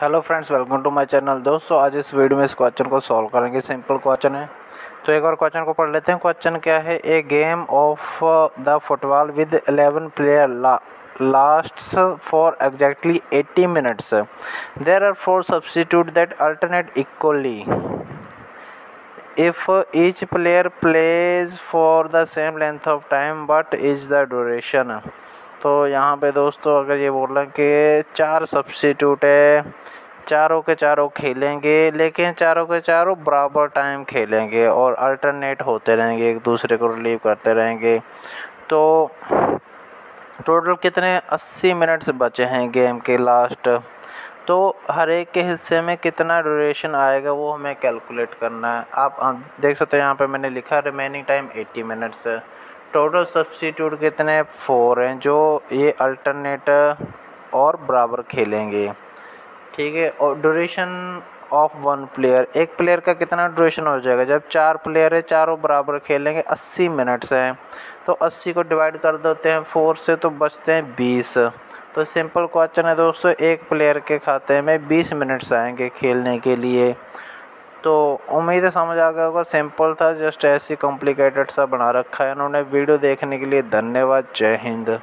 Hello friends welcome to my channel दोस्तों, आज इस वीडियो में इस क्वेश्चन को सॉल्व करेंगे। सिंपल क्वेश्चन है। तो एक बार क्वेश्चन को पढ़ लेते हैं। क्वेश्चन क्या है? A game of the football with 11 player lasts for exactly 80 minutes there are four substitute that alternate equally if each player plays for the same length of time but is the duration तो यहाँ पे दोस्तों अगर ये बोल रहे हैं कि चार सब्सिट्यूट है, चारों के चारों खेलेंगे, लेकिन चारों के चारों बराबर टाइम खेलेंगे और अल्टरनेट होते रहेंगे, एक दूसरे को रिलीव करते रहेंगे। तो टोटल कितने 80 मिनट्स बचे हैं गेम के लास्ट तो हर एक के हिस्से में कितना ड्यूरेशन आएगा वो हमें कैलकुलेट करना है। आप देख सकते हैं यहाँ पे मैंने लिखा remaining time 80 minutes total substitute कितने फोर हैं, जो ये अल्टरनेट और बराबर खेलेंगे। ठीक है, और ड्यूरेशन ऑफ़ वन प्लेयर एक प्लेयर का कितना ड्यूरेशन हो जाएगा? जब चार प्लेयर है, चारों बराबर खेलेंगे, अस्सी मिनट्स हैं। तो अस्सी को डिवाइड कर देते हैं फोर से तो बचते हैं बीस। तो सिंपल क्वेश्चन है दोस्तों, एक प्लेयर के खाते में बीस मिनट्स आएँगे खेलने के लिए। तो उम्मीद है समझ आ गया होगा। सिंपल था जस्ट ऐसी कॉम्प्लिकेटेड सा बना रखा है। इन्होंने वीडियो देखने के लिए धन्यवाद। जय हिंद।